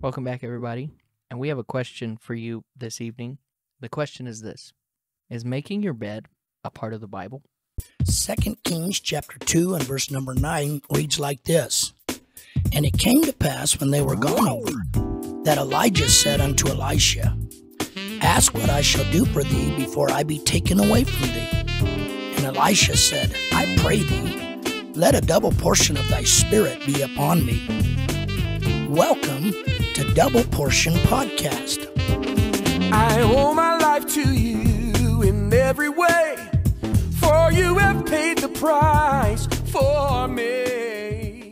Welcome back, everybody. And we have a question for you this evening. The question is this Is making your bed a part of the Bible? Second Kings chapter 2 and verse number 9 reads like this And it came to pass when they were gone over that Elijah said unto Elisha, Ask what I shall do for thee before I be taken away from thee. And Elisha said, I pray thee, let a double portion of thy spirit be upon me. Welcome to Double Portion Podcast. I owe my life to you in every way, for you have paid the price for me.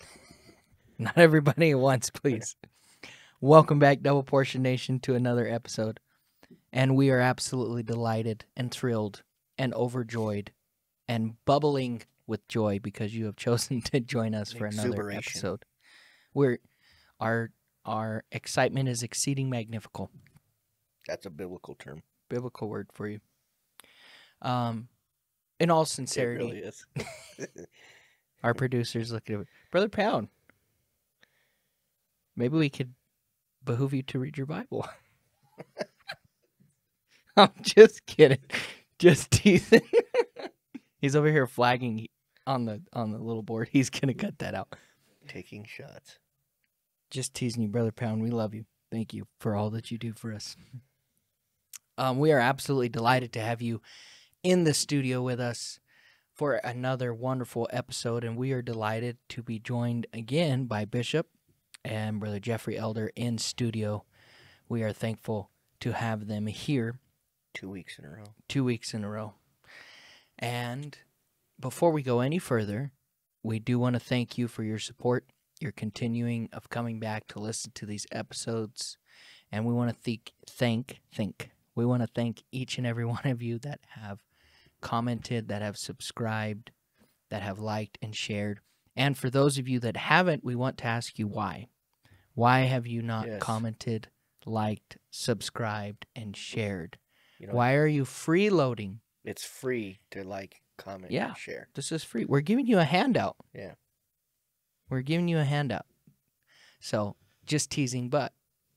Not everybody at once, please. Welcome back, Double Portion Nation, to another episode. And we are absolutely delighted and thrilled and overjoyed and bubbling with joy because you have chosen to join us for another episode. We're our our excitement is exceeding magnifical. That's a biblical term. Biblical word for you. Um in all It sincerity, really is. our producers looking at Brother Pound. Maybe we could behoove you to read your Bible. I'm just kidding. Just teasing. He's over here flagging on the on the little board. He's gonna cut that out. Taking shots. Just teasing you, Brother Pound. We love you. Thank you for all that you do for us. Um, we are absolutely delighted to have you in the studio with us for another wonderful episode, and we are delighted to be joined again by Bishop and Brother Jeffrey Elder in studio. We are thankful to have them here Two weeks in a row. two weeks in a row. And before we go any further, we do want to thank you for your support, your continuing of coming back to listen to these episodes. And we want to thank, thank, think. We want to thank each and every one of you that have commented, that have subscribed, that have liked and shared. And for those of you that haven't, we want to ask you why. Why have you not Yes. commented, liked, subscribed, and shared? You know, Why are you freeloading? it's free to like, comment, Yeah. and share. This is free. We're giving you a handout. Yeah. We're giving you a handout. So just teasing, but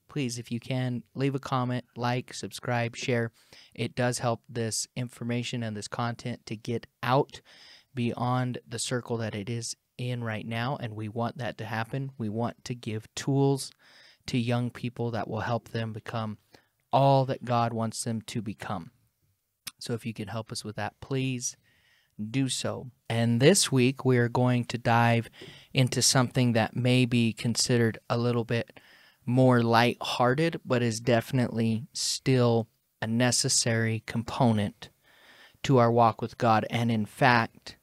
please, if you can, leave a comment, like, subscribe, share. It does help this information and this content to get out beyond the circle that it is in right now. And we want that to happen. We want to give tools to young people that will help them become all that God wants them to become. So if you can help us with that, please do so. And this week we are going to dive into something that may be considered a little bit more light-hearted, but is definitely still a necessary component to our walk with God. And in fact,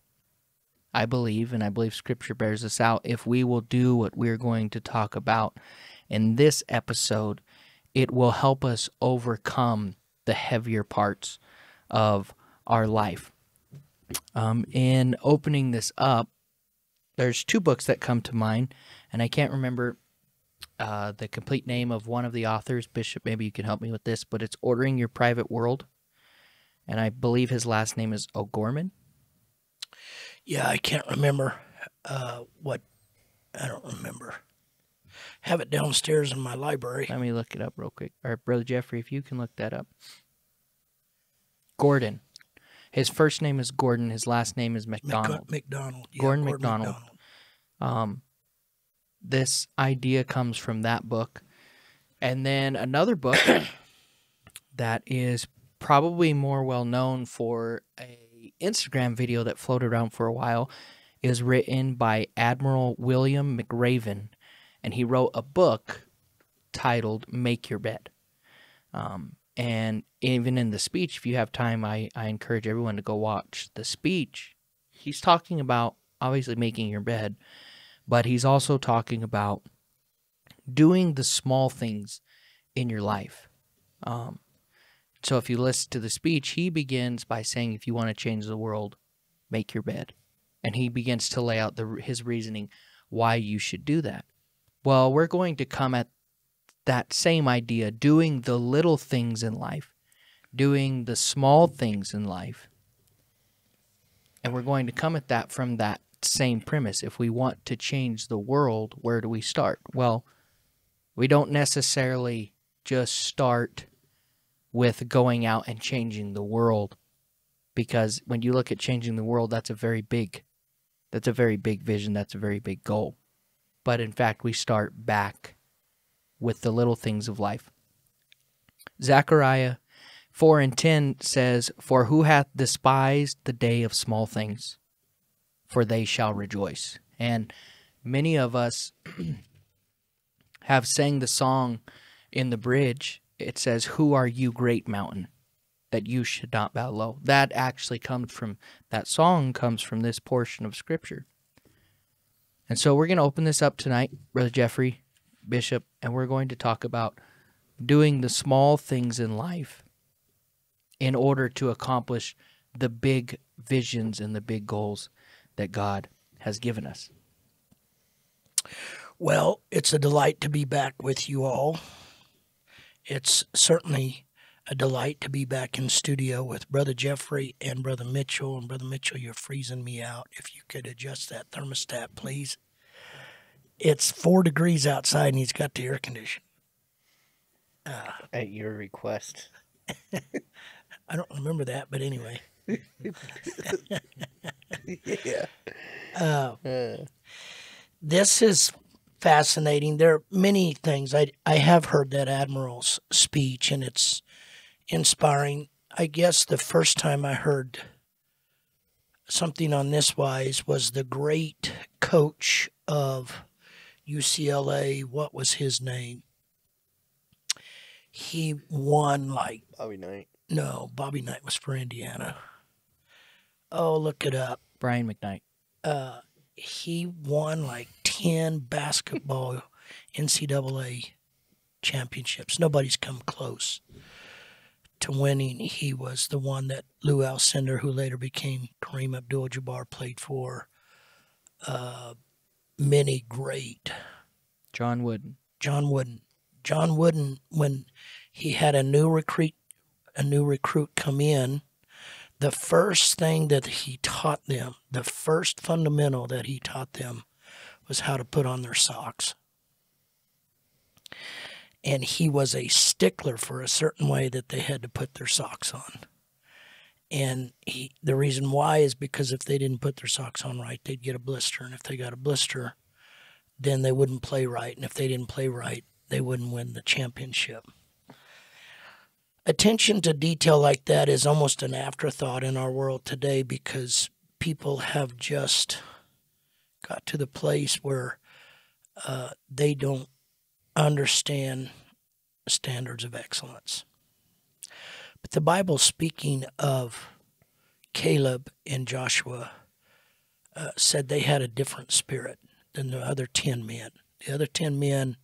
I believe, and I believe Scripture bears this out, if we will do what we're going to talk about in this episode, it will help us overcome the heavier parts of our life. Um, in opening this up, there's two books that come to mind, and I can't remember uh, the complete name of one of the authors. Bishop, maybe you can help me with this, but it's Ordering Your Private World, and I believe his last name is O'Gorman. Yeah, I can't remember uh, what. I don't remember. Have it downstairs in my library. Let me look it up real quick. Or Brother Jeffrey, if you can look that up. Gordon. His first name is Gordon. His last name is Mc- MacDonald. MacDonald. Yeah, Gordon MacDonald. Um, this idea comes from that book. And then another book that is probably more well known for a Instagram video that floated around for a while is written by Admiral William McRaven. And he wrote a book titled Make Your Bed. Um, and even in the speech, if you have time, I, I encourage everyone to go watch the speech. He's talking about obviously making your bed, but he's also talking about doing the small things in your life. Um, so if you listen to the speech, he begins by saying, if you want to change the world, make your bed. And he begins to lay out the, his reasoning why you should do that. Well, we're going to come at that same idea, doing the little things in life, doing the small things in life. And we're going to come at that from that same premise. If we want to change the world, where do we start? Well, we don't necessarily just start with going out and changing the world because when you look at changing the world that's a very big that's a very big vision, that's a very big goal. But in fact, we start back with the little things of life. Zechariah 4 and 10 says, For who hath despised the day of small things? For they shall rejoice. And many of us have sang the song in the bridge. It says, Who are you, great mountain, that you should not bow low? That actually comes from, that song comes from this portion of Scripture. And so we're going to open this up tonight, Brother Jeffrey, Bishop, and we're going to talk about doing the small things in life in order to accomplish the big visions and the big goals that God has given us. Well, it's a delight to be back with you all. It's certainly a delight to be back in studio with Brother Jeffrey and Brother Mitchell. And Brother Mitchell, you're freezing me out. If you could adjust that thermostat, please. It's four degrees outside and he's got the air conditioning. At your request. I don't remember that, but anyway. yeah. Uh, Uh, this is fascinating. There are many things. I, I have heard that Admiral's speech, and it's inspiring. I guess the first time I heard something on this wise was the great coach of UCLA. What was his name? He won like Bobby Knight. no, Bobby Knight was for Indiana. Oh, look it up. Brian McKnight. Uh, he won like 10 basketball NCAA championships. Nobody's come close to winning. He was the one that Lou Alcindor, who later became Kareem Abdul Jabbar, played for. Uh, many great. John Wooden. John Wooden. John Wooden, when he had a new recruit, a new recruit come in, the first thing that he taught them, the first fundamental that he taught them, was how to put on their socks. And he was a stickler for a certain way that they had to put their socks on. And he, the reason why is because if they didn't put their socks on right, they'd get a blister. And if they got a blister, then they wouldn't play right. And if they didn't play right, they wouldn't win the championship. Attention to detail like that is almost an afterthought in our world today because people have just got to the place where uh, they don't understand standards of excellence. But the Bible, speaking of Caleb and Joshua, uh, said they had a different spirit than the other 10 men. The other 10 men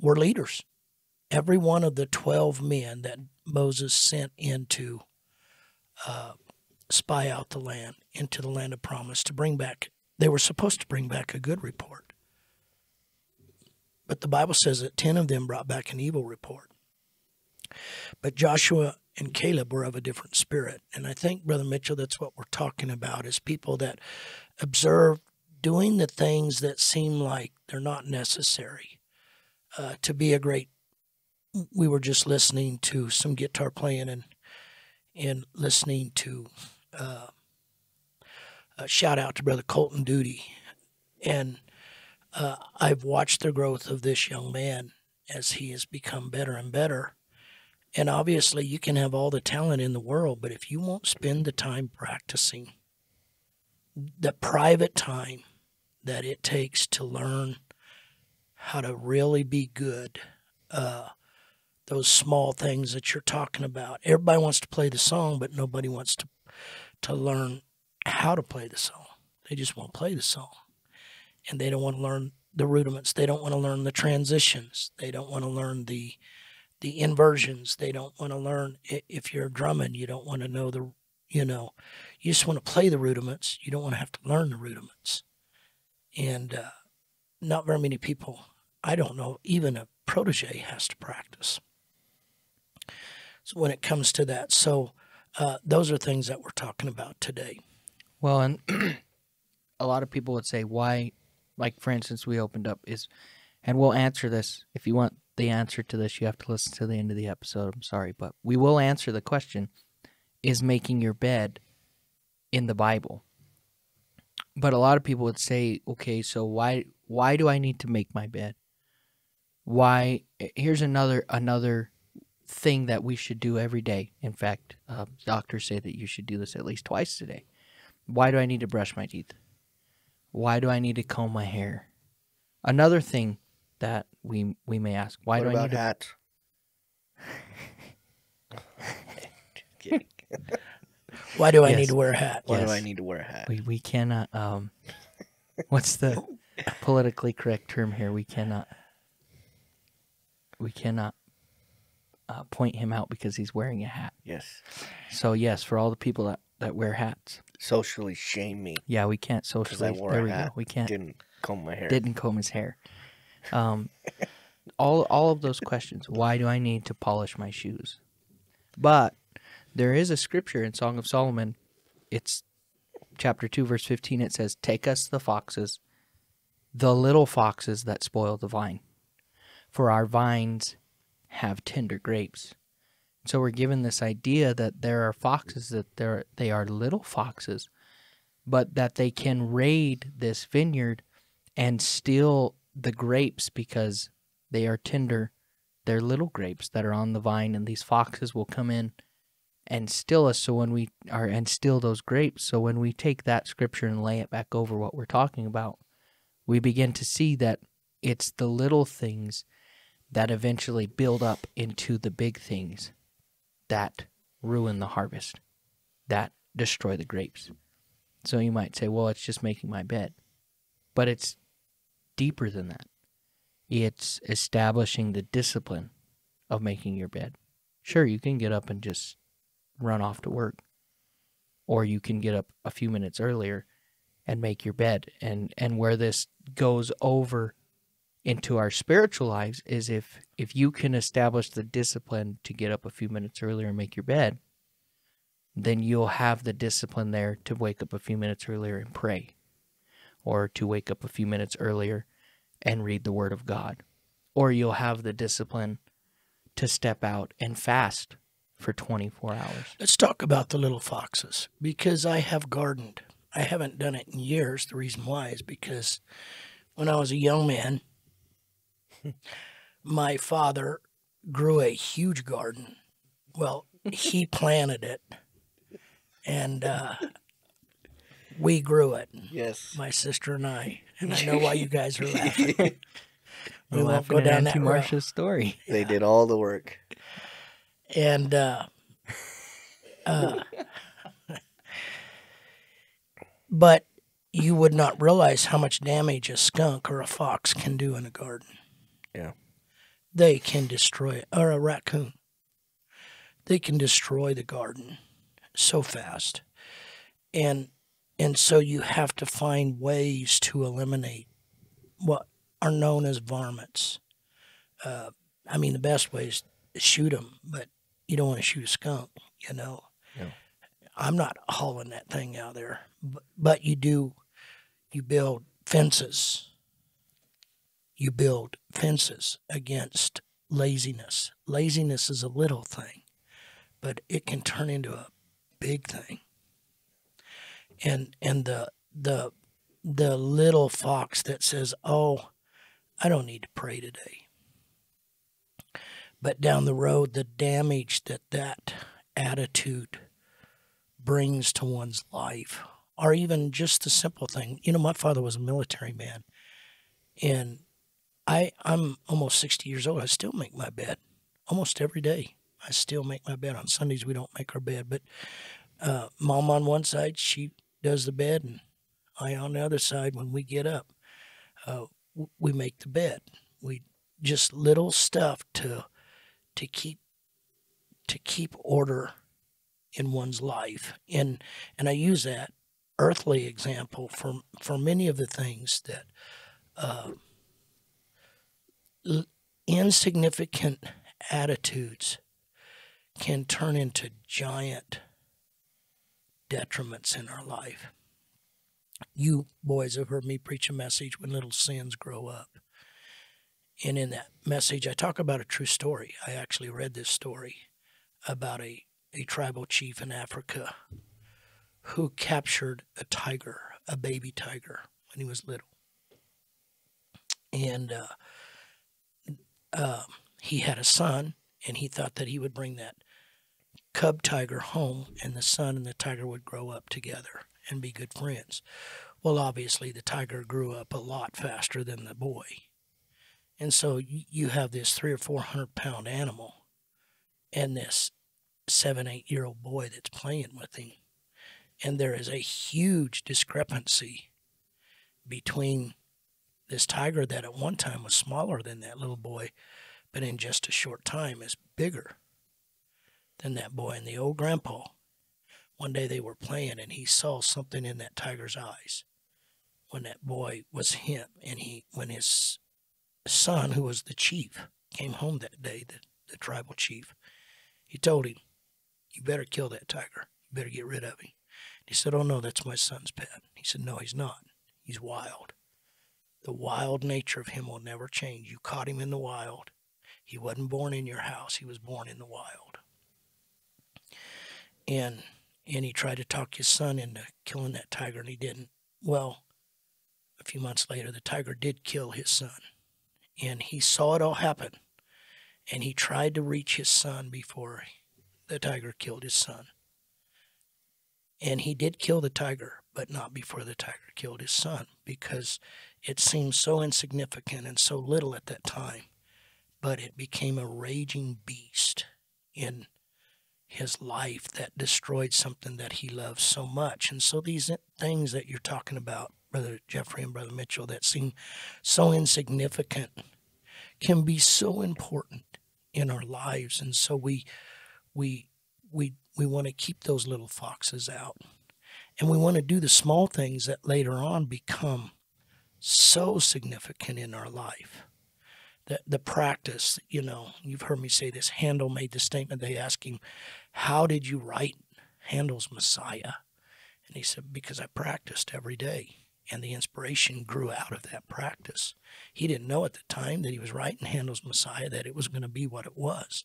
were leaders. Every one of the 12 men that Moses sent into uh, spy out the land, into the land of promise, to bring back, they were supposed to bring back a good report. But the Bible says that 10 of them brought back an evil report. But Joshua and Caleb were of a different spirit. And I think, Brother Mitchell, that's what we're talking about is people that observe doing the things that seem like they're not necessary uh, to be a great. We were just listening to some guitar playing and and listening to uh, a shout out to Brother Colton Duty, and uh, I've watched the growth of this young man as he has become better and better. And obviously, you can have all the talent in the world, but if you won't spend the time practicing, the private time that it takes to learn how to really be good, uh, those small things that you're talking about. Everybody wants to play the song, but nobody wants to to learn how to play the song. They just want to play the song, and they don't want to learn the rudiments. They don't want to learn the transitions. They don't want to learn the the inversions. They don't want to learn if you're drumming. You don't want to know the you know. You just want to play the rudiments. You don't want to have to learn the rudiments. And uh, not very many people. I don't know. Even a protege has to practice. So when it comes to that, so uh, those are things that we're talking about today. Well, and a lot of people would say why like for instance we opened up is and we'll answer this if you want the answer to this. You have to listen to the end of the episode. I'm sorry but we will answer the question is making your bed in the bible? But a lot of people would say okay so why why do i need to make my bed? Why here's another another thing that we should do every day. In fact uh, doctors say that you should do this at least twice a day. Why do i need to brush my teeth? Why do i need to comb my hair? Another thing that we we may ask why what do i about need to hats? Just. Why do I Yes. need to wear a hat? Why do I need to wear a hat? we, we cannot um what's the politically correct term here we cannot we cannot uh, point him out because he's wearing a hat Yes. so yes for all the people that that wear hats Socially shame me yeah we can't because I socially wore there a we hat. go we can't Didn't comb my hair. didn't comb his hair um all all of those questions why do i need to polish my shoes? But there is a scripture in song of solomon. It's chapter 2 verse 15 it says take us the foxes the little foxes that spoil the vine for our vines have tender grapes. So we're given this idea that there are foxes that they're, they are little foxes but that they can raid this vineyard and steal the grapes because they are tender. They're little grapes that are on the vine, and these foxes will come in and steal us. So when we are and steal those grapes, so when we take that scripture and lay it back over what we're talking about, we begin to see that it's the little things that eventually build up into the big things that ruin the harvest, that destroy the grapes. So you might say, well, it's just making my bed. But it's deeper than that. It's establishing the discipline of making your bed. Sure, you can get up and just run off to work, or you can get up a few minutes earlier and make your bed. And and where this goes over into our spiritual lives is if if you can establish the discipline to get up a few minutes earlier and make your bed, then you'll have the discipline there to wake up a few minutes earlier and pray or to wake up a few minutes earlier and read the Word of God. Or you'll have the discipline to step out and fast for 24 hours. Let's talk about the little foxes because I have gardened. I haven't done it in years. The reason why is because when I was a young man, my father grew a huge garden. Well, he planted it, and uh, we grew it. Yes. My sister and I, and I know why you guys are laughing. we We're won't go down that Auntie road. Marcia's story. They did all the work. and uh, uh, but you would not realize how much damage a skunk or a fox can do in a garden. Yeah. They can destroy it, or a raccoon. They can destroy the garden so fast, and and so you have to find ways to eliminate what are known as varmints. Uh, I mean, the best way is to shoot them, but you don't want to shoot a skunk, you know. No. I'm not hauling that thing out there, but, but you do. You build fences. You build fences against laziness. Laziness is a little thing, but it can turn into a big thing. And and the the the little fox that says, "Oh, I don't need to pray today." But down the road, the damage that that attitude brings to one's life, or even just the simple thing. You know, my father was a military man, and I I'm almost 60 years old. I still make my bed almost every day. I still make my bed. On Sundays we don't make our bed, but uh, mom on one side she does the bed, and I on the other side. When we get up, uh, we make the bed. We just little stuff to to keep to keep order in one's life, and and I use that earthly example for for many of the things that. Uh, insignificant attitudes can turn into giant detriments in our life. You boys have heard me preach a message when little sins grow up. And in that message, I talk about a true story. I actually read this story about a, a tribal chief in Africa who captured a tiger, a baby tiger, when he was little. And uh, uh, he had a son, and he thought that he would bring that cub tiger home, and the son and the tiger would grow up together and be good friends. Well, obviously, the tiger grew up a lot faster than the boy. And so you have this three or four hundred pound animal and this seven, eight year old boy that's playing with him. And there is a huge discrepancy between this tiger that at one time was smaller than that little boy, but in just a short time is bigger than that boy. And the old grandpa, one day they were playing and he saw something in that tiger's eyes when that boy was him. And he, when his son, who was the chief, came home that day, the, the tribal chief, he told him, You better kill that tiger. You better get rid of him. He said, Oh, no, that's my son's pet. He said, No, he's not. He's wild. The wild nature of him will never change. You caught him in the wild. He wasn't born in your house, he was born in the wild. And and he tried to talk his son into killing that tiger and he didn't. Well, a few months later the tiger did kill his son. And he saw it all happen. And he tried to reach his son before the tiger killed his son. And he did kill the tiger, but not before the tiger killed his son because it seemed so insignificant and so little at that time. But it became a raging beast in his life that destroyed something that he loved so much. And so these things that you're talking about, Brother Jeffrey and Brother Mitchell, that seem so insignificant can be so important in our lives. And so we we we we want to keep those little foxes out. And we want to do the small things that later on become so significant in our life. The, the practice, you know, you've heard me say this. Handel made the statement. They asked him, How did you write Handel's Messiah? And he said, Because I practiced every day. And the inspiration grew out of that practice. He didn't know at the time that he was writing Handel's Messiah that it was going to be what it was.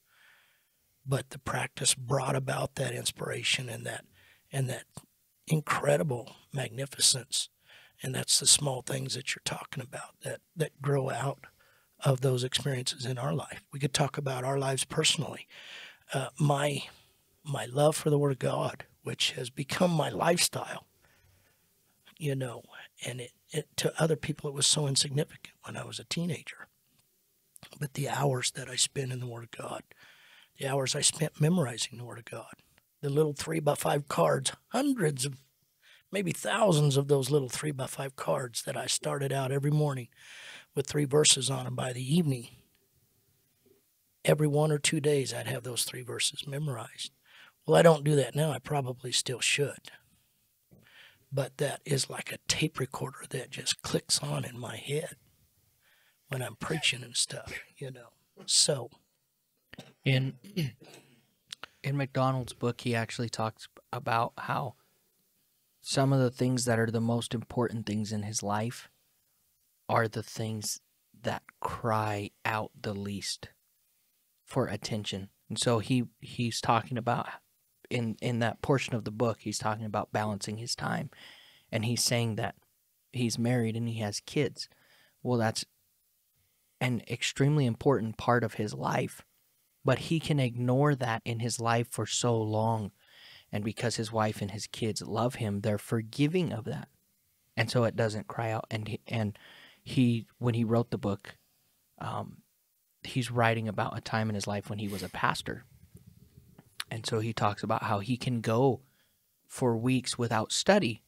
But the practice brought about that inspiration and that and that incredible magnificence. And that's the small things that you're talking about that, that grow out of those experiences in our life. We could talk about our lives personally. Uh, my my love for the Word of God, which has become my lifestyle, you know, and it, it to other people it was so insignificant when I was a teenager. But the hours that I spent in the Word of God, the hours I spent memorizing the Word of God, the little three by five cards, hundreds of, maybe thousands of those little three by five cards that I started out every morning with three verses on them by the evening. Every one or two days, I'd have those three verses memorized. Well, I don't do that now. I probably still should. But that is like a tape recorder that just clicks on in my head when I'm preaching and stuff, you know. So, in in MacDonald's book, he actually talks about how some of the things that are the most important things in his life are the things that cry out the least for attention. And so he he's talking about in in that portion of the book, he's talking about balancing his time, and he's saying that he's married and he has kids. Well, that's an extremely important part of his life, but he can ignore that in his life for so long. And because his wife and his kids love him, they're forgiving of that. And so it doesn't cry out. And and he, when he wrote the book, um, he's writing about a time in his life when he was a pastor. And so he talks about how he can go for weeks without study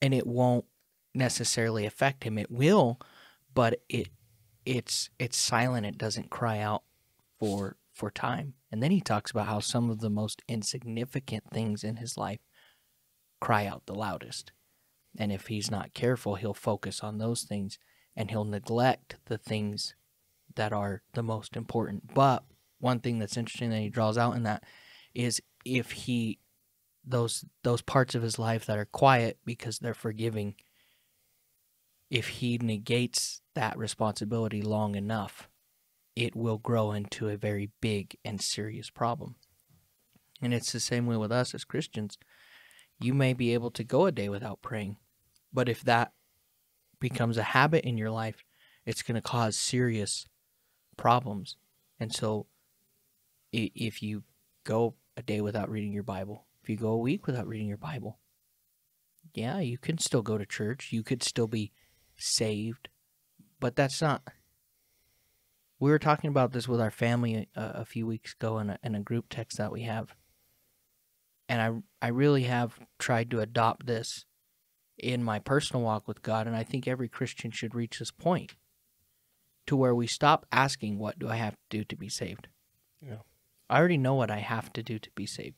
and it won't necessarily affect him. It will, but it it's it's silent. It doesn't cry out for for time. And then he talks about how some of the most insignificant things in his life cry out the loudest. And if he's not careful, he'll focus on those things and he'll neglect the things that are the most important. But one thing that's interesting that he draws out in that is if he those those parts of his life that are quiet because they're forgiving, if he negates that responsibility long enough, it will grow into a very big and serious problem. And it's the same way with us as Christians. You may be able to go a day without praying, but if that becomes a habit in your life, it's going to cause serious problems. And so if you go a day without reading your Bible, if you go a week without reading your Bible, yeah, you can still go to church. You could still be saved, but that's not. We were talking about this with our family a, a few weeks ago in a, in a group text that we have, and I I really have tried to adopt this in my personal walk with God, and I think every Christian should reach this point to where we stop asking, "What do I have to do to be saved?" Yeah. I already know what I have to do to be saved.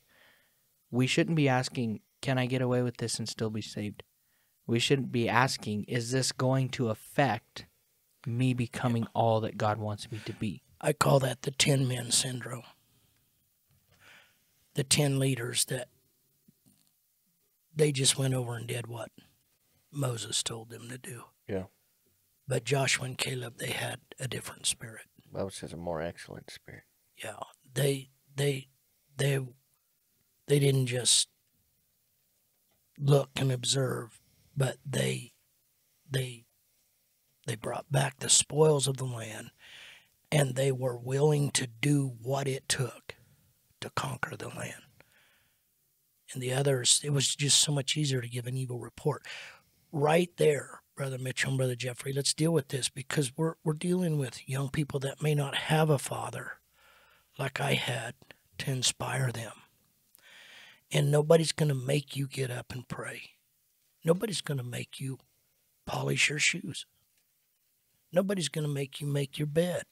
We shouldn't be asking, "Can I get away with this and still be saved?" We shouldn't be asking, "Is this going to affect me becoming all that God wants me to be?" I call that the 10 men syndrome. The 10 leaders that they just went over and did what Moses told them to do. Yeah. But Joshua and Caleb, they had a different spirit. Bible says a more excellent spirit. Yeah. They they they they didn't just look and observe, but they they they brought back the spoils of the land and they were willing to do what it took to conquer the land. And the others, it was just so much easier to give an evil report. Right there, Brother Mitchell and Brother Jeffrey, let's deal with this because we're, we're dealing with young people that may not have a father like I had to inspire them. And nobody's going to make you get up and pray. Nobody's going to make you polish your shoes. Nobody's going to make you make your bed.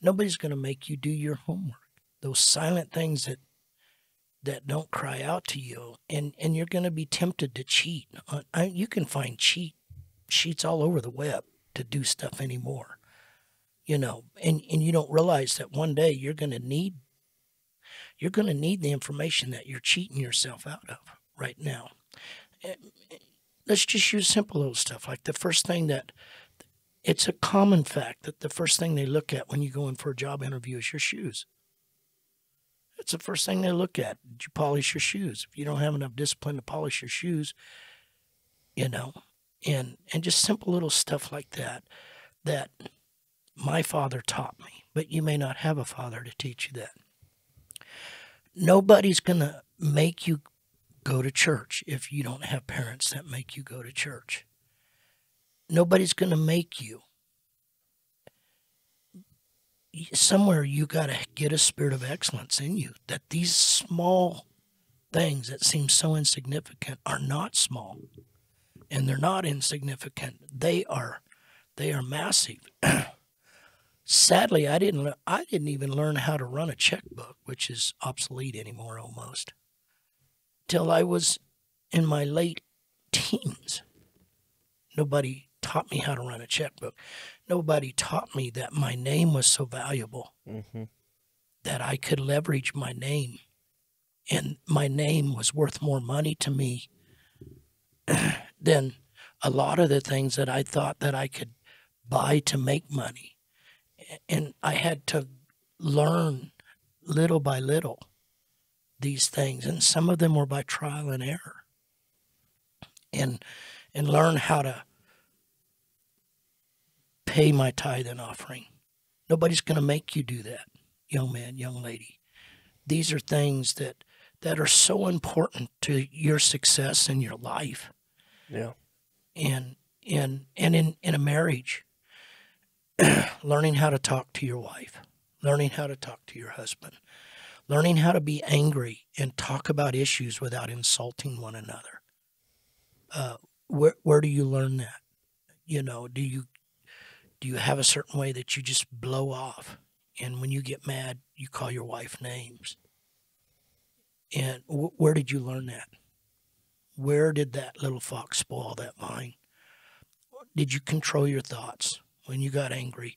Nobody's going to make you do your homework. Those silent things that that don't cry out to you, and and you're going to be tempted to cheat. Uh, I, you can find cheat sheets all over the web to do stuff anymore. You know, and and you don't realize that one day you're going to need you're going to need the information that you're cheating yourself out of right now. Eh, Let's just use simple little stuff like the first thing that it's a common fact that the first thing they look at when you go in for a job interview is your shoes. It's the first thing they look at. Did you polish your shoes? If you don't have enough discipline to polish your shoes, you know, and and just simple little stuff like that that my father taught me, but you may not have a father to teach you that. Nobody's going to make you go to church if you don't have parents that make you go to church. Nobody's going to make you. Somewhere you got to get a spirit of excellence in you that these small things that seem so insignificant are not small and they're not insignificant. They are they are massive. Sadly, I didn't I didn't even learn how to run a checkbook, which is obsolete anymore almost. Till I was in my late teens. Nobody taught me how to run a checkbook. Nobody taught me that my name was so valuable Mm-hmm. that I could leverage my name. And my name was worth more money to me than a lot of the things that I thought that I could buy to make money. And I had to learn little by little these things. And some of them were by trial and error. And and learn how to pay my tithe and offering. Nobody's going to make you do that, young man, young lady. These are things that that are so important to your success in your life Yeah. and and and in in a marriage learning how to talk to your wife learning how to talk to your husband learning how to be angry and talk about issues without insulting one another uh, where where do you learn that you know do you do you have a certain way that you just blow off and when you get mad you call your wife names and wh- where did you learn that where did that little fox spoil that vine did you control your thoughts when you got angry?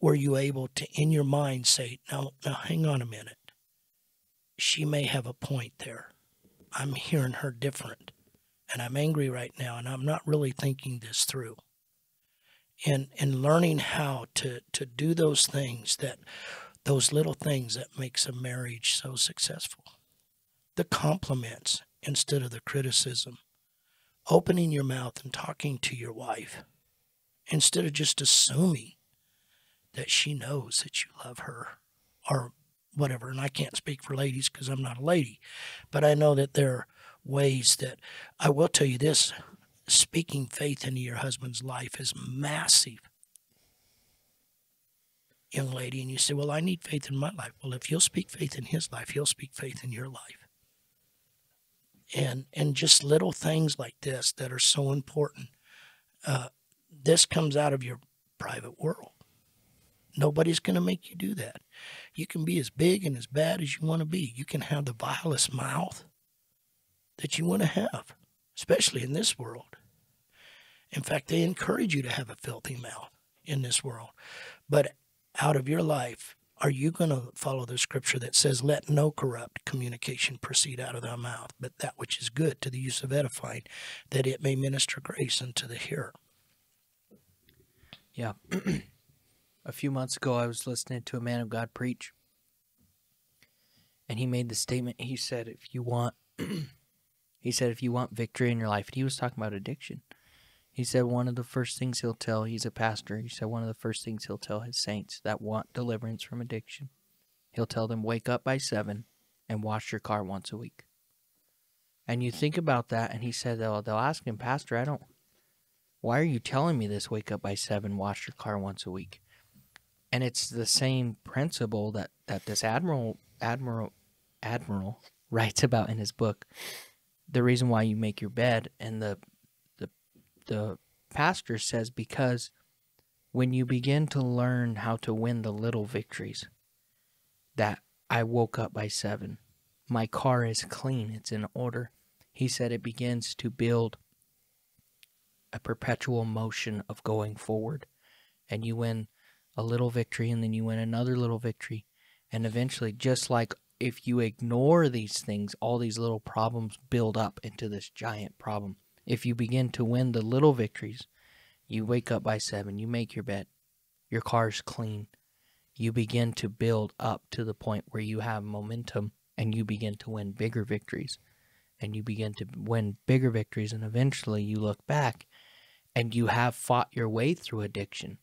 Were you able to, in your mind, say, "Now, now, hang on a minute. She may have a point there. I'm hearing her different. and I'm angry right now, and I'm not really thinking this through. And and learning how to to do those things that those little things that makes a marriage so successful. The compliments instead of the criticism. Opening your mouth and talking to your wife instead of just assuming that she knows that you love her or whatever. And I can't speak for ladies because I'm not a lady, but I know that there are ways that I will tell you this speaking faith into your husband's life is massive. Young lady, and you say, Well, I need faith in my life. Well, if you'll speak faith in his life, he'll speak faith in your life. And and just little things like this that are so important. Uh, this comes out of your private world. Nobody's going to make you do that. You can be as big and as bad as you want to be. You can have the vilest mouth that you want to have, especially in this world. In fact, they encourage you to have a filthy mouth in this world. But out of your life, are you going to follow the scripture that says, Let no corrupt communication proceed out of thy mouth, but that which is good to the use of edifying, that it may minister grace unto the hearer? Yeah. a few months ago, I was listening to a man of God preach, and he made the statement. He said, "If you want," he said, "if you want victory in your life," and he was talking about addiction. He said one of the first things he'll tell. He's a pastor. He said one of the first things he'll tell his saints that want deliverance from addiction. He'll tell them, "Wake up by seven, and wash your car once a week." And you think about that, and he said they'll they'll ask him, "Pastor, I don't." Why are you telling me this? Wake up by seven, wash your car once a week and it's the same principle that that this admiral admiral admiral writes about in his book the reason why you make your bed and the the the pastor says because when you begin to learn how to win the little victories that I woke up by 7 my car is clean it's in order he said it begins to build a perpetual motion of going forward and you win a little victory and then you win another little victory. And eventually, just like if you ignore these things, all these little problems build up into this giant problem. If you begin to win the little victories, you wake up by seven, you make your bed, your car's clean, you begin to build up to the point where you have momentum and you begin to win bigger victories. And you begin to win bigger victories, and eventually you look back and you have fought your way through addiction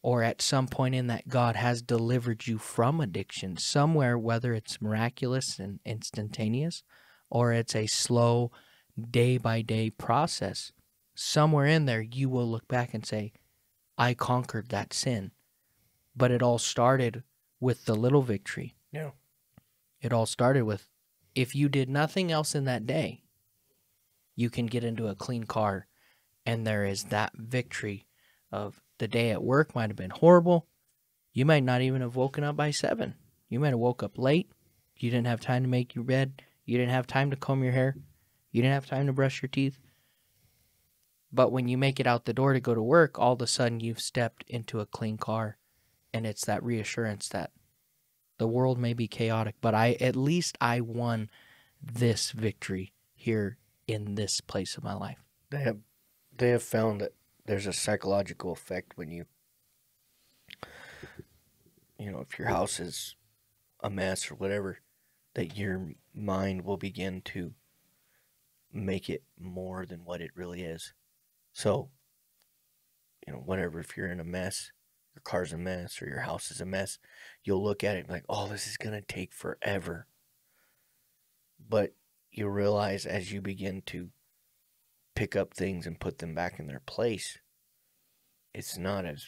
or at some point in that God has delivered you from addiction somewhere, whether it's miraculous and instantaneous or it's a slow day by day process. Somewhere in there, you will look back and say, I conquered that sin. But it all started with the little victory. Yeah. It all started with if you did nothing else in that day, you can get into a clean car and there is that victory of the day at work might have been horrible. You might not even have woken up by seven. You might have woke up late. You didn't have time to make your bed. You didn't have time to comb your hair. You didn't have time to brush your teeth. But when you make it out the door to go to work, all of a sudden you've stepped into a clean car. And it's that reassurance that the world may be chaotic, but I at least I won this victory here in this place of my life. They have they have found that there's a psychological effect when you you know if your house is a mess or whatever that your mind will begin to make it more than what it really is so you know whatever if you're in a mess your car's a mess or your house is a mess you'll look at it like oh this is going to take forever but you realize as you begin to pick up things and put them back in their place, it's not as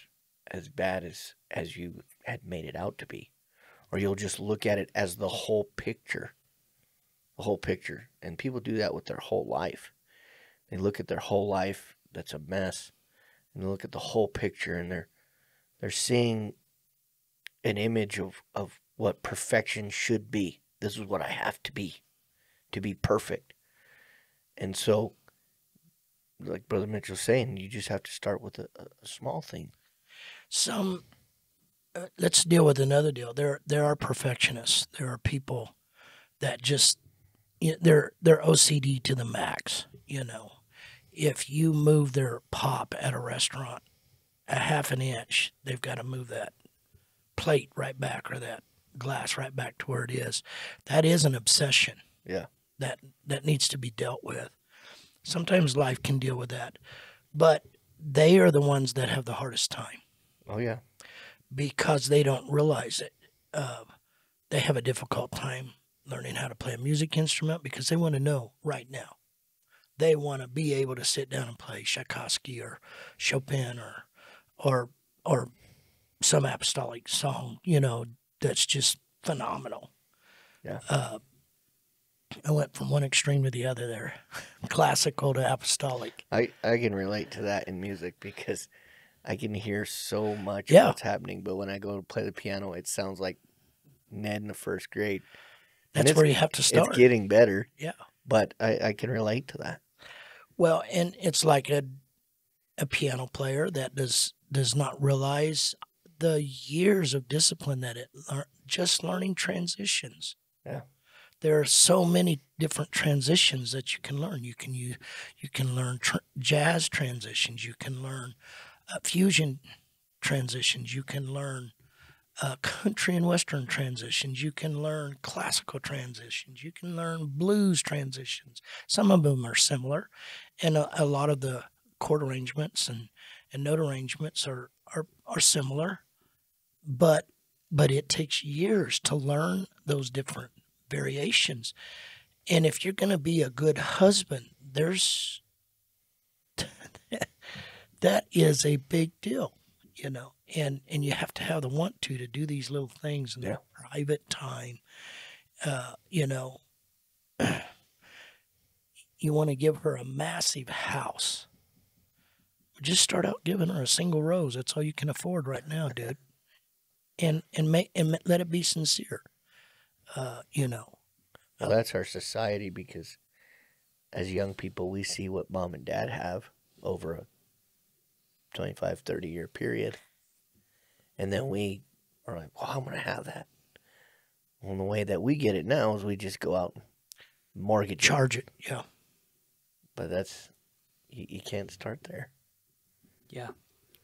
as bad as as you had made it out to be. Or you'll just look at it as the whole picture. Whole picture. And people do that with their whole life. They look at their whole life that's a mess and they look at the whole picture and they're they're seeing an image of, of what perfection should be. This is what I have to be to be perfect. And so like Brother Mitchell's saying, you just have to start with a, a small thing. Some, uh, let's deal with another deal. There, there are perfectionists. There are people that just, they're they're OCD to the max. You know, if you move their pop at a restaurant a half an inch, they've got to move that plate right back or that glass right back to where it is. That is an obsession. Yeah. That that needs to be dealt with. Sometimes life can deal with that, but they are the ones that have the hardest time Oh yeah. because they don't realize it. Uh, they have a difficult time learning how to play a music instrument because they want to know right now. They want to be able to sit down and play Tchaikovsky or Chopin or or or some apostolic song, you know, that's just phenomenal. Yeah. Uh, I went from one extreme to the other there, classical to apostolic. I, I can relate to that in music because I can hear so much Yeah. what's happening, but when I go to play the piano, it sounds like Ned in the first grade. That's where you have to start. It's getting better, yeah. but I, I can relate to that. Well, and it's like a a piano player that does does not realize the years of discipline that it lear- just learning transitions. Yeah. There are so many different transitions that you can learn. You can you you can learn tr- jazz transitions. You can learn uh, fusion transitions. You can learn uh, country and western transitions. You can learn classical transitions. You can learn blues transitions. Some of them are similar, and a, a lot of the chord arrangements and, and note arrangements are, are are similar, but but it takes years to learn those different variations. And if you're going to be a good husband, there's that is a big deal, you know. And and you have to have the want to to do these little things in Yeah. private time. Uh, you know, you want to give her a massive house. Just start out giving her a single rose. That's all you can afford right now, dude. And and make and let it be sincere. Uh, you know, Well, that's our society because as young people, we see what mom and dad have over a 25, 30 year period. And then we are like, well, I'm going to have that. Well, the way that we get it now is we just go out and mortgage charge it. Yeah. But that's, you, you can't start there. Yeah.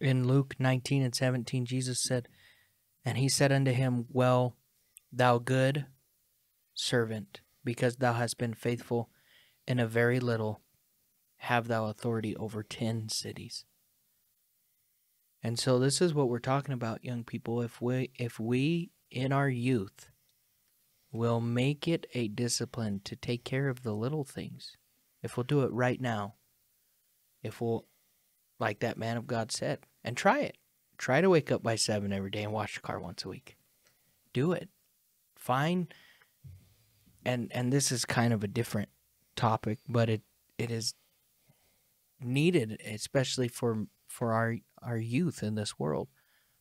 In Luke 19 and 17, Jesus said, And he said unto him, Well, thou good servant, because thou hast been faithful in a very little, have thou authority over 10 cities. And so this is what we're talking about, young people. If we if we in our youth will make it a discipline to take care of the little things, if we'll do it right now, if we'll like that man of God said, and try it. Try to wake up by seven every day and wash your car once a week. Do it. Fine. and and this is kind of a different topic, but it it is needed, especially for for our our youth in this world.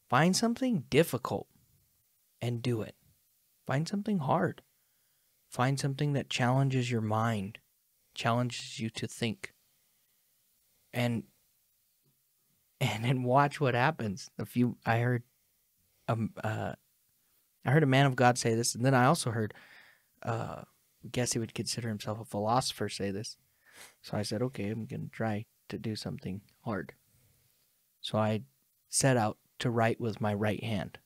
Find something difficult and do it. Find something hard. Find something that challenges your mind, challenges you to think. And and then watch what happens. A few I heard um uh I heard a man of God say this, and then I also heard uh I guess he would consider himself a philosopher say this. So I said, Okay, I'm gonna try to do something hard. So I set out to write with my right hand.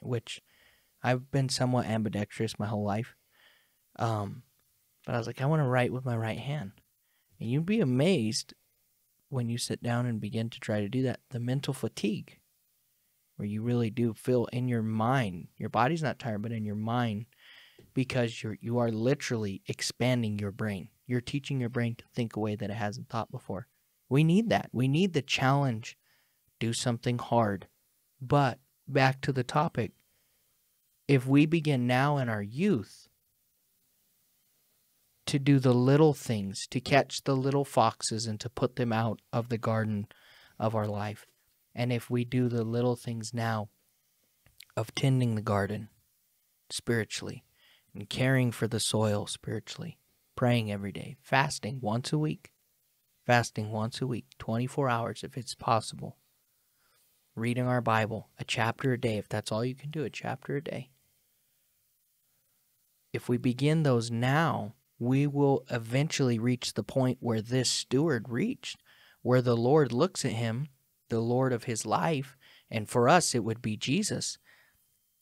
Which I've been somewhat ambidextrous my whole life. Um but I was like, I want to write with my right hand. And you'd be amazed when you sit down and begin to try to do that, the mental fatigue, where you really do feel in your mind, your body's not tired, but in your mind, because you're you are literally expanding your brain. You're teaching your brain to think a way that it hasn't thought before. We need that. We need the challenge. Do something hard. But back to the topic. If we begin now in our youth to do the little things, to catch the little foxes and to put them out of the garden of our life. And if we do the little things now of tending the garden spiritually and caring for the soil spiritually, praying every day, fasting once a week, fasting once a week, 24 hours if it's possible, reading our Bible, a chapter a day, if that's all you can do, a chapter a day. If we begin those now, we will eventually reach the point where this steward reached, where the Lord looks at him, the Lord of his life, and for us it would be Jesus.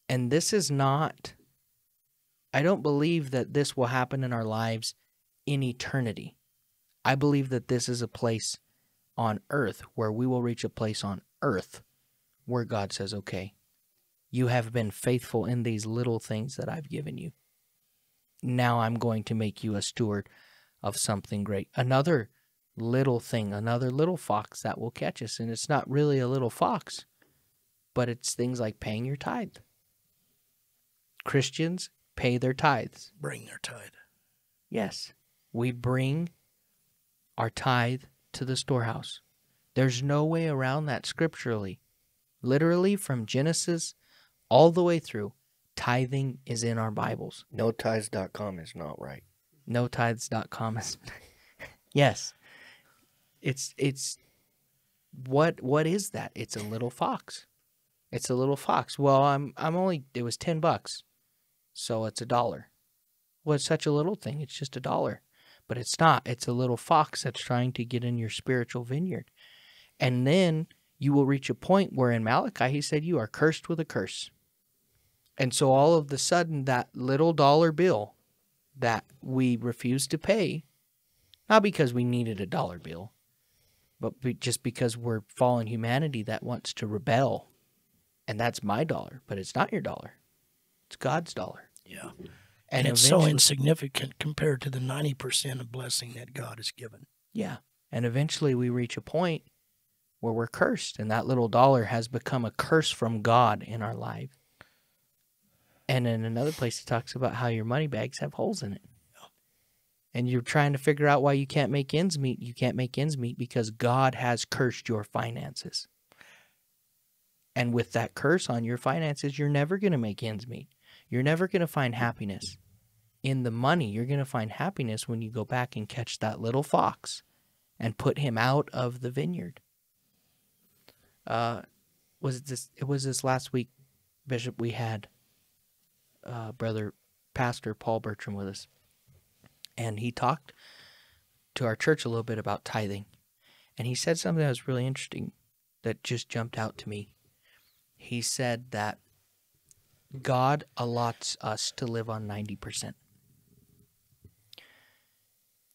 And this is not, I don't believe that this will happen in our lives in eternity. I believe that this is a place on earth where we will reach a place on earth where God says, okay, you have been faithful in these little things that I've given you. Now I'm going to make you a steward of something great. Another little thing, another little fox that will catch us. And it's not really a little fox, but it's things like paying your tithe. Christians pay their tithes. Bring their tithe. Yes, we bring our tithe to the storehouse. There's no way around that scripturally. Literally, from Genesis all the way through, tithing is in our Bibles. NoTithes.com is not right. NoTithes.com is. yes. It's, it's, what, what is that? It's a little fox. It's a little fox. Well, I'm, I'm only, it was 10 bucks. So it's a dollar. Well, it's such a little thing. It's just a dollar. But it's not. It's a little fox that's trying to get in your spiritual vineyard. And then you will reach a point where in Malachi he said, You are cursed with a curse. And so all of the sudden, that little dollar bill that we refused to pay, not because we needed a dollar bill, but just because we're fallen humanity that wants to rebel. And that's my dollar, but it's not your dollar. It's God's dollar. Yeah. And, it's so insignificant compared to the 90% of blessing that God has given. Yeah. And eventually we reach a point where we're cursed, and that little dollar has become a curse from God in our life. And in another place, it talks about how your money bags have holes in it. And you're trying to figure out why you can't make ends meet. You can't make ends meet because God has cursed your finances. And with that curse on your finances, you're never going to make ends meet. You're never going to find happiness in the money. You're going to find happiness when you go back and catch that little fox and put him out of the vineyard. Uh, was it this? It was this last week, Bishop. We had uh, brother pastor Paul Bertram with us, and he talked to our church a little bit about tithing, and he said something that was really interesting that just jumped out to me. He said that God allots us to live on 90%.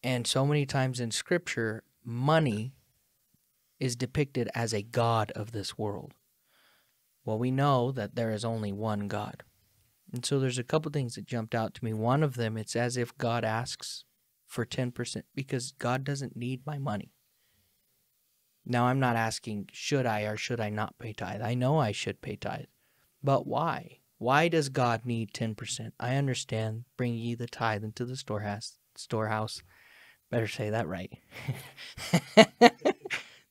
And so many times in scripture, money is depicted as a God of this world. Well, we know that there is only one God. And so there's a couple things that jumped out to me. One of them, it's as if God asks for 10% because God doesn't need my money. Now, I'm not asking, should I or should I not pay tithe? I know I should pay tithe. But why? Why does God need 10%? I understand, bring ye the tithe into the storehouse. storehouse. Better say that right.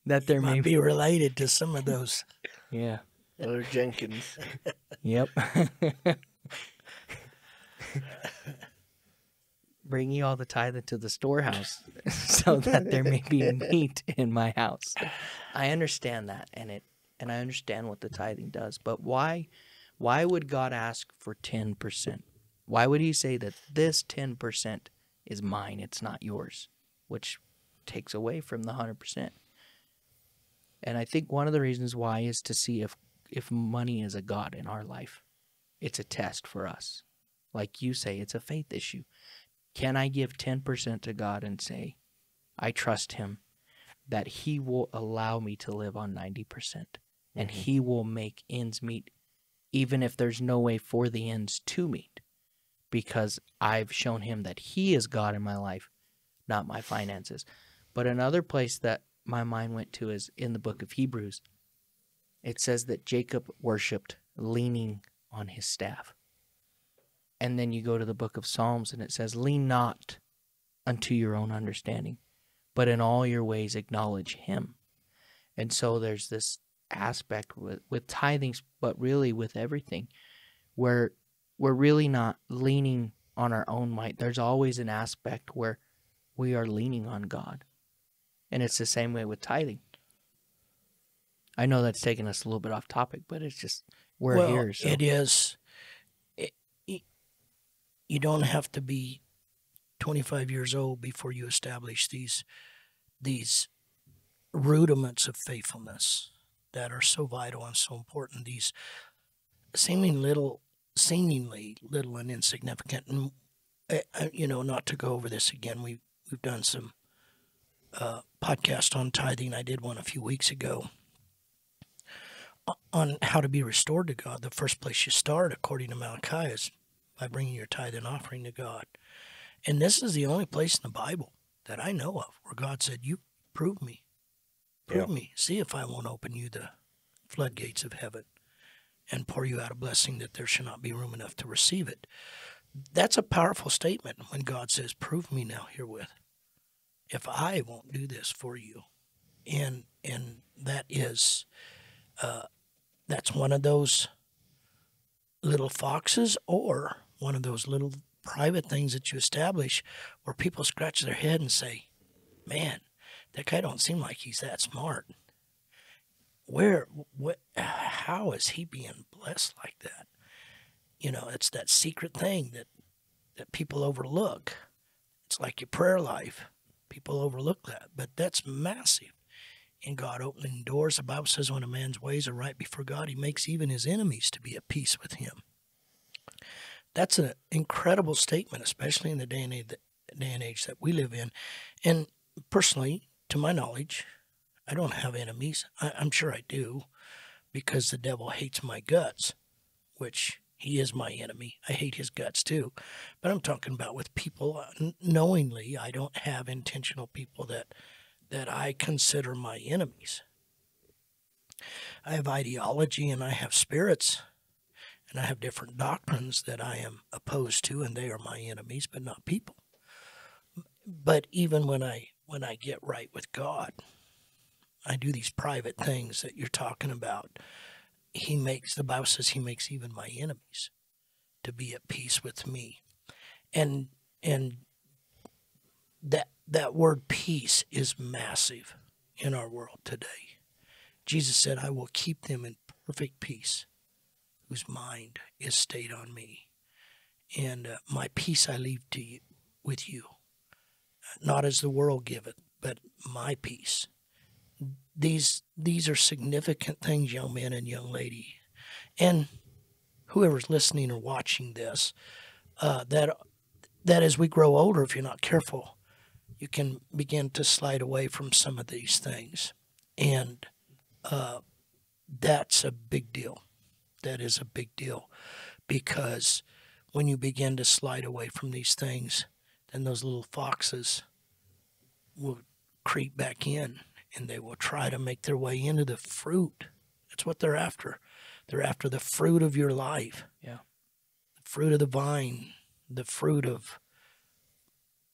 that there may Might be related to some of those. Yeah. Brother Jenkins. Yep. Bring ye all the tithe into the storehouse, so that there may be meat in my house. I understand that, and it, and I understand what the tithing does. But why, why would God ask for ten percent? Why would He say that this ten percent is mine? It's not yours, which takes away from the hundred percent. And I think one of the reasons why is to see if if money is a god in our life. It's a test for us. Like you say, it's a faith issue. Can I give 10% to God and say, I trust Him that He will allow me to live on 90% and mm-hmm. He will make ends meet, even if there's no way for the ends to meet, because I've shown Him that He is God in my life, not my finances. But another place that my mind went to is in the book of Hebrews. It says that Jacob worshiped leaning on his staff. And then you go to the book of Psalms and it says, Lean not unto your own understanding, but in all your ways acknowledge him. And so there's this aspect with, with tithings, but really with everything, where we're really not leaning on our own might. There's always an aspect where we are leaning on God. And it's the same way with tithing. I know that's taking us a little bit off topic, but it's just we're well, here. So. It is. It, it- you don't have to be 25 years old before you establish these these rudiments of faithfulness that are so vital and so important. These seeming little, seemingly little and insignificant. And uh, you know, not to go over this again, we we've done some uh, podcast on tithing. I did one a few weeks ago on how to be restored to God. The first place you start, according to Malachi, is by bringing your tithe and offering to God. And this is the only place in the Bible that I know of where God said, "You prove me, prove Yeah. me, see if I won't open you the floodgates of heaven." And pour you out a blessing that there shall not be room enough to receive it. That's a powerful statement when God says, Prove me now herewith, if I won't do this for you. And and that is uh, that's one of those little foxes or one of those little private things that you establish where people scratch their head and say, Man, that guy don't seem like he's that smart where what how is he being blessed like that? You know it's that secret thing that that people overlook. It's like your prayer life. People overlook that but that's massive. In god opening doors. The bible says when a man's ways are right before god he makes even his enemies to be at peace with him. That's an incredible statement especially in the day and age, day and age that we live in. And personally to my knowledge I don't have enemies. I, I'm sure I do because the devil hates my guts, which he is my enemy. I hate his guts too. But I'm talking about with people uh, knowingly. I don't have intentional people that that I consider my enemies. I have ideology and I have spirits and I have different doctrines that I am opposed to and they are my enemies, but not people. But even when I when I get right with God, I do these private things that you're talking about. He makes, the Bible says, He makes even my enemies to be at peace with me. And, and that, that word peace is massive in our world today. Jesus said, I will keep them in perfect peace whose mind is stayed on me. And uh, my peace I leave to you, with you, not as the world giveth, but my peace these these are significant things, young man and young lady, and whoever's listening or watching this, uh, that that as we grow older, if you're not careful, you can begin to slide away from some of these things, and uh, that's a big deal. That is a big deal. Because when you begin to slide away from these things, then those little foxes will creep back in and they will try to make their way into the fruit. That's what they're after. They're after the fruit of your life. Yeah. The fruit of the vine, the fruit of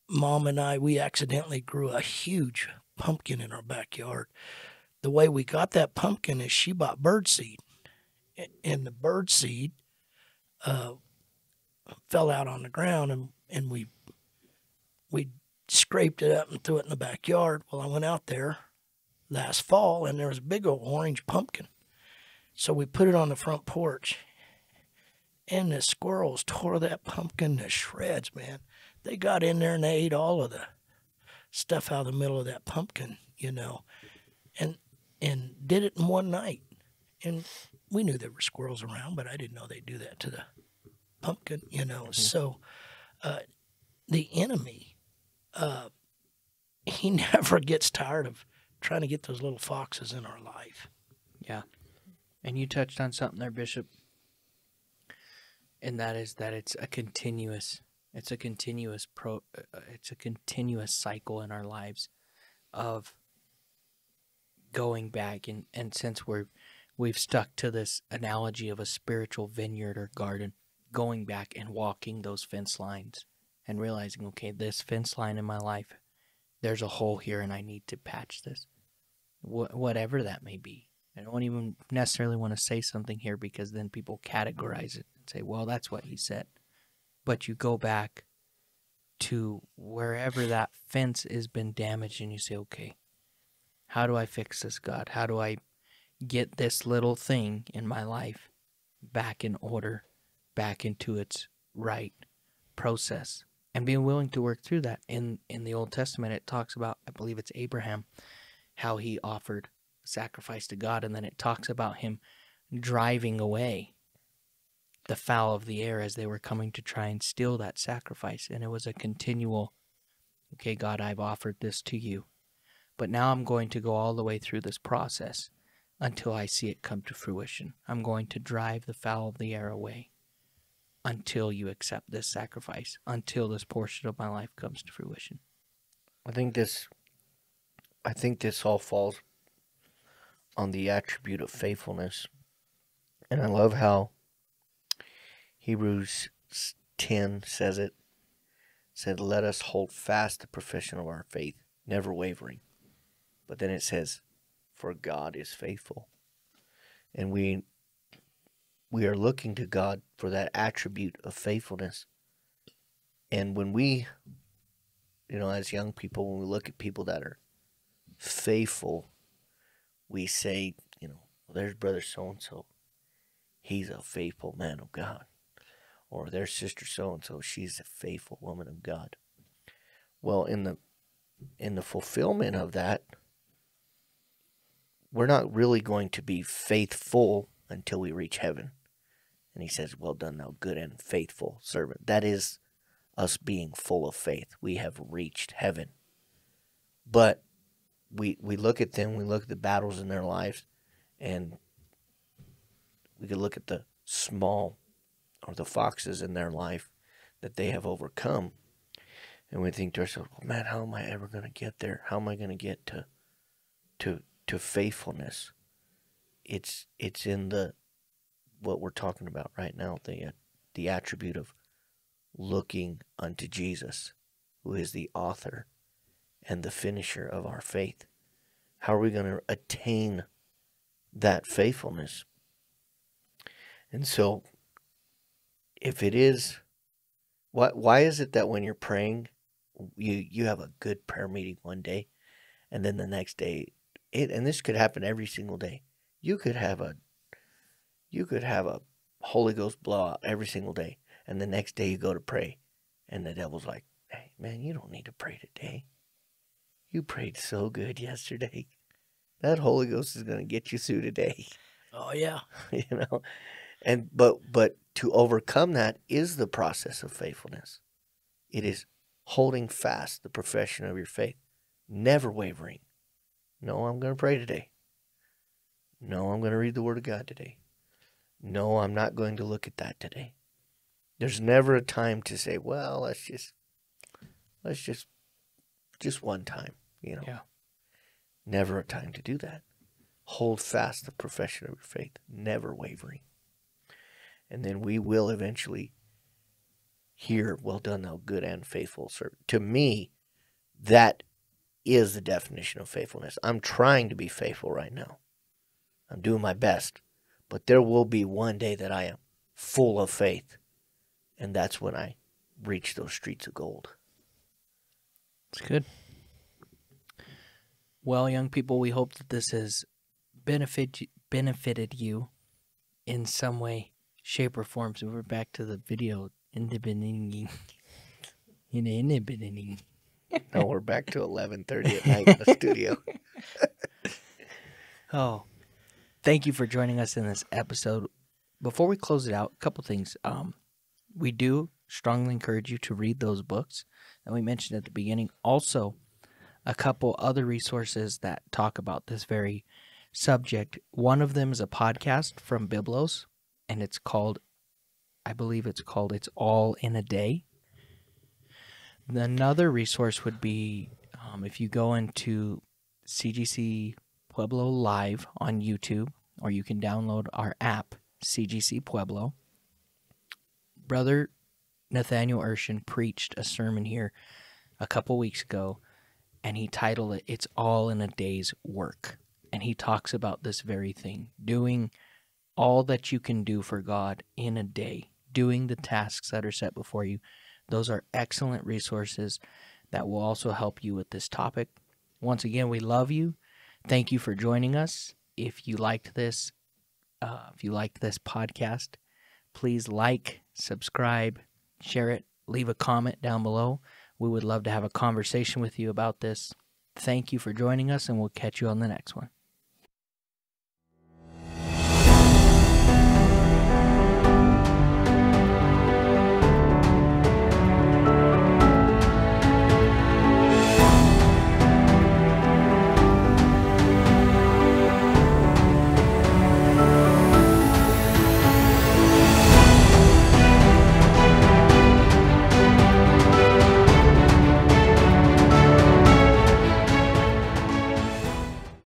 mom and I, we accidentally grew a huge pumpkin in our backyard. The way we got that pumpkin is she bought bird seed, and the bird seed uh, fell out on the ground, and, and we we scraped it up and threw it in the backyard. Well, I went out there last fall, and there was a big old orange pumpkin. So we put it on the front porch, and the squirrels tore that pumpkin to shreds, man. They got in there and they ate all of the stuff out of the middle of that pumpkin, you know, and and did it in one night. And we knew there were squirrels around, but I didn't know they'd do that to the pumpkin, you know. So uh, the enemy, uh, he never gets tired of trying to get those little foxes in our life. Yeah. And you touched on something there, Bishop. And that is that it's a continuous it's a continuous pro uh, it's a continuous cycle in our lives of going back and and since we're we've stuck to this analogy of a spiritual vineyard or garden going back and walking those fence lines and realizing okay this fence line in my life there's a hole here and I need to patch this wh- whatever that may be. I don't even necessarily want to say something here because then people categorize it and say, well, that's what he said. But you go back to wherever that fence has been damaged and you say, okay, how do I fix this, God? How do I get this little thing in my life back in order, back into its right process? and being willing to work through that. In in the Old Testament, it talks about, I believe it's Abraham, how he offered sacrifice to God, and then it talks about him driving away the fowl of the air as they were coming to try and steal that sacrifice, and it was a continual, okay, God, I've offered this to you, but now I'm going to go all the way through this process until I see it come to fruition. I'm going to drive the fowl of the air away until you accept this sacrifice, until this portion of my life comes to fruition. I think this I think this all falls on the attribute of faithfulness. And I love how Hebrews 10 says it. said, Let us hold fast the profession of our faith, never wavering. But then it says, For God is faithful. And we we are looking to God for that attribute of faithfulness. And when we, you know, as young people, when we look at people that are faithful, we say, you know, well, there's brother so and so. He's a faithful man of God. Or there's sister so and so. She's a faithful woman of God. Well, in the in the fulfillment of that, we're not really going to be faithful until we reach heaven. And he says, Well done, thou good and faithful servant. That is us being full of faith. We have reached heaven. But we we look at them, we look at the battles in their lives, and we could look at the small or the foxes in their life that they have overcome. And we think to ourselves, well, man, how am I ever going to get there? How am I going to get to to to faithfulness? It's it's in the what we're talking about right now, the uh, the attribute of looking unto Jesus, who is the author and the finisher of our faith. How are we going to attain that faithfulness? And so, if it is, why, why is it that when you're praying, you, you have a good prayer meeting one day, and then the next day, it, and this could happen every single day, you could have a you could have a Holy Ghost blowout every single day, and the next day you go to pray, and the devil's like, "Hey, man, you don't need to pray today. You prayed so good yesterday. That Holy Ghost is going to get you through today." Oh yeah. you know, and but but to overcome that is the process of faithfulness. It is holding fast the profession of your faith, never wavering. No, I'm going to pray today. No, I'm going to read the Word of God today. No, I'm not going to look at that today. There's never a time to say, well, let's just, let's just, just one time, you know. Yeah. Never a time to do that. Hold fast the profession of your faith, never wavering. And then we will eventually hear, well done, thou good and faithful servant. To me, that is the definition of faithfulness. I'm trying to be faithful right now. I'm doing my best. But there will be one day that I am full of faith. And that's when I reach those streets of gold. It's good. Well, young people, we hope that this has benefit benefited you in some way, shape, or form. So we're back to the video in the beginning. In the beginning. Now we're back to 11:30 at night in the studio. Oh, thank you for joining us in this episode. Before we close it out, a couple things. Um, we do strongly encourage you to read those books that we mentioned at the beginning. Also, a couple other resources that talk about this very subject. One of them is a podcast from Biblos, and it's called, I believe it's called "It's All in a Day." Another resource would be um, if you go into CGC Pueblo Live on YouTube, or you can download our app, CGC Pueblo. Brother Nathaniel Urshan preached a sermon here a couple weeks ago, and he titled it, It's All in a Day's Work. And he talks about this very thing doing all that you can do for God in a day, doing the tasks that are set before you. Those are excellent resources that will also help you with this topic. Once again, we love you. Thank you for joining us. If you liked this, uh, if you liked this podcast, please like, subscribe, share it leave a comment down below. We would love to have a conversation with you about this. Thank you for joining us, and we'll catch you on the next one.